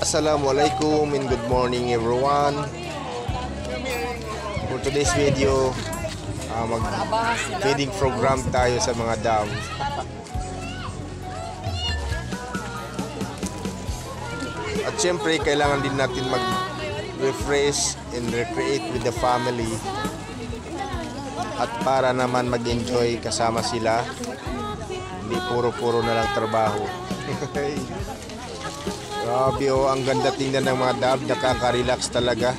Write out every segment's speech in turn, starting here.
Assalamualaikum and good morning everyone. For today's video, uh, mag feeding program tayo sa mga dam. At syempre, kailangan din natin mag-refresh and recreate with the family. At para naman mag-enjoy kasama sila, hindi puro-puro na lang trabaho. Grabe oh, ang ganda tingnan ng mga dab, nakaka-relax talaga.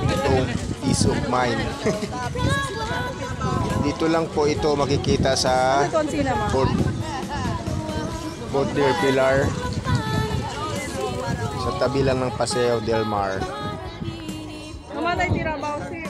Itong peace of mind. Dito lang po ito makikita sa Fort, Fort Deer Pilar sa tabi lang ng Paseo del Mar. Mamatay tira bausin.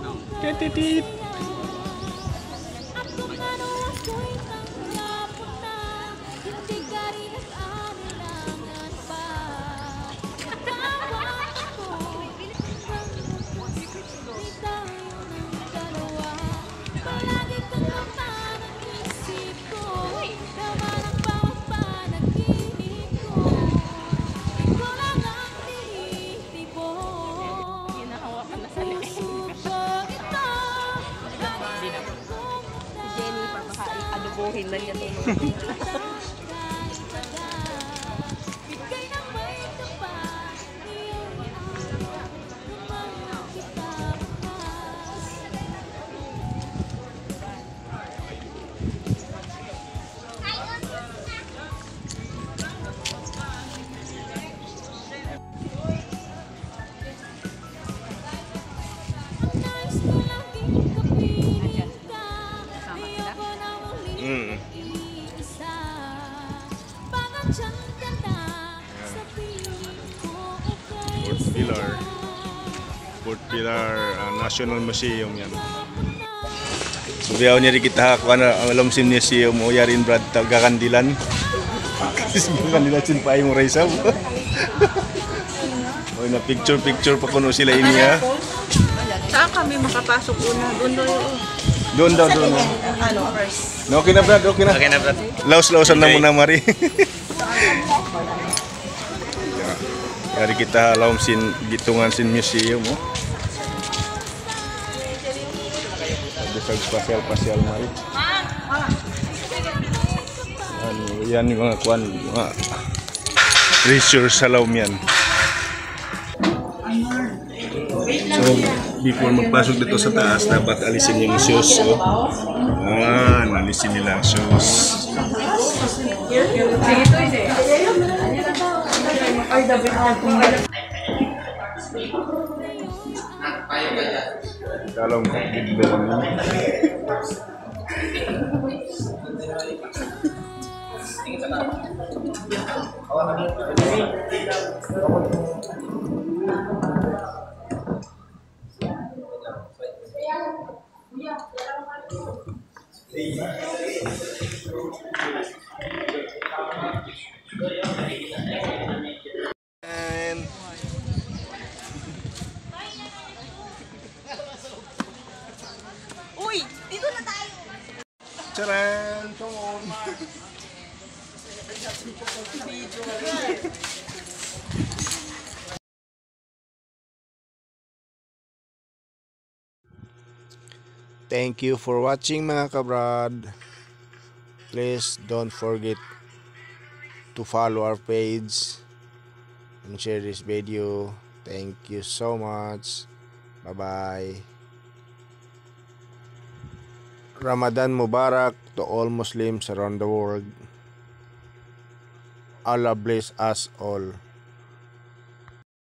Did, did, did. Adubuhin na Mm. Fort Pilar. Fort Pilar uh, National Museum yan. Subiyaw niya rin kita kung ano ang alam sin museum o yarin brad tagakandilan. Kandilan sin pa yung raisaw. Oy na picture picture pa kuno sila iniya. Saan kami makapasok una? Doon doon. Doon daw doon. Ano, first? No, okay na brad, okay na. Okay na, Brad. Laos-lausan na muna, Mari. Yari kita alam sin gitungan sin museum oh. Bisa pasyal-pasyal Mari. Yan, yan yung mga kuan, mga treasure sa Laom yan. So, before magpasok dito sa taas, dapat alisin yung shoes. So, ah, nalisin nila ang shoes. Kalong gidbel And Uy! Dito na tayo! Charan! Come on! Thank you for watching mga kabrad. Please don't forget to follow our page and share this video. Thank you so much. Bye-bye. Ramadan Mubarak to all Muslims around the world. Allah bless us all.